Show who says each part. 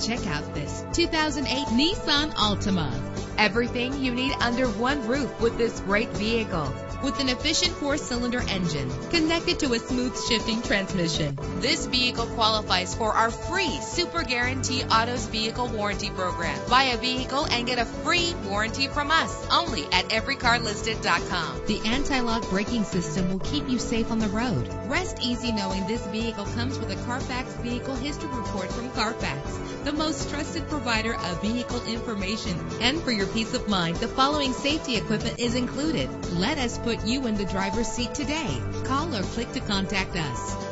Speaker 1: Check out this 2008 Nissan Altima. Everything you need under one roof with this great vehicle. With an efficient four-cylinder engine connected to a smooth shifting transmission, this vehicle qualifies for our free Super Guarantee Autos Vehicle Warranty Program. Buy a vehicle and get a free warranty from us only at everycarlisted.com. The anti-lock braking system will keep you safe on the road. Rest easy knowing this vehicle comes with a Carfax Vehicle History Report from Carfax, the most trusted provider of vehicle information. And for your peace of mind, the following safety equipment is included. Let us put you in the driver's seat today. Call or click to contact us.